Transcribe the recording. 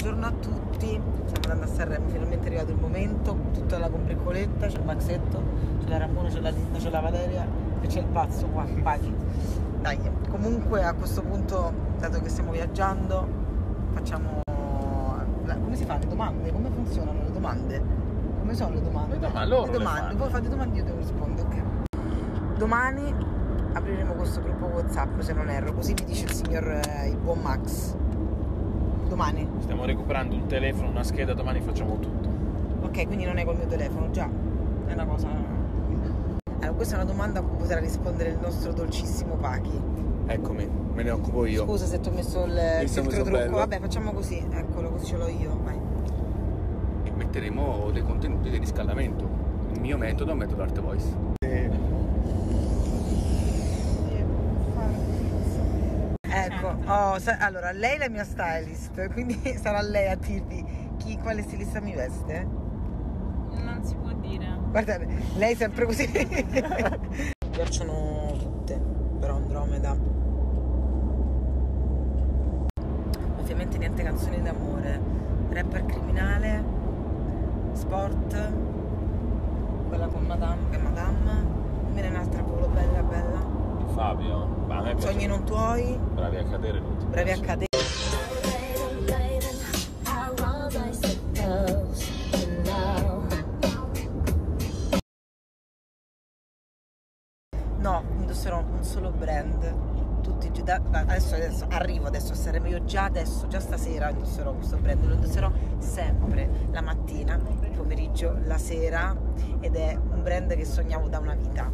buongiorno a tutti. Stiamo andando a Sanremo, finalmente è arrivato il momento. Tutta la combriccoletta, c'è il Maxetto, c'è la Ramona, c'è la Linda, c'è la Valeria e c'è il pazzo qua, paghi. Dai, comunque a questo punto, dato che stiamo viaggiando, facciamo. Come si fanno le domande? Come funzionano le domande? Come sono le domande? Le domande, loro le domande. Voi fate domande io devo rispondere, ok. Domani apriremo questo gruppo Whatsapp se non erro, così mi dice il signor eh, il buon Max. Domani. Stiamo recuperando un telefono, una scheda, domani facciamo tutto. Ok, quindi non è col mio telefono, già. È una cosa. Allora, questa è una domanda a cui potrà rispondere il nostro dolcissimo Pachi. Eccomi, me ne occupo io. Scusa se ti ho messo il, sono filtro trucco. bello. Vabbè, facciamo così. Eccolo, così ce l'ho io. Vai. E metteremo dei contenuti di riscaldamento. Il mio metodo è un metodo Art Voice. Ecco, oh, sa- allora lei è la mia stylist, quindi sarà lei a dirvi chi, quale stilista mi veste. Non si può dire. Guarda, lei è sempre così. Mi piacciono tutte, però Andromeda. Ovviamente niente canzoni d'amore. Rapper criminale, sport, quella con Madame, che Madame. Fabio, ma a me piace- Sogni non tuoi, bravi a cadere non ti bravi a piace. cadere. To know? No, indosserò un solo brand. Tutti da- adesso, adesso arrivo adesso a Sanremo. Io già adesso, già stasera indosserò questo brand. Lo indosserò sempre la mattina, il pomeriggio, la sera. Ed è un brand che sognavo da una vita.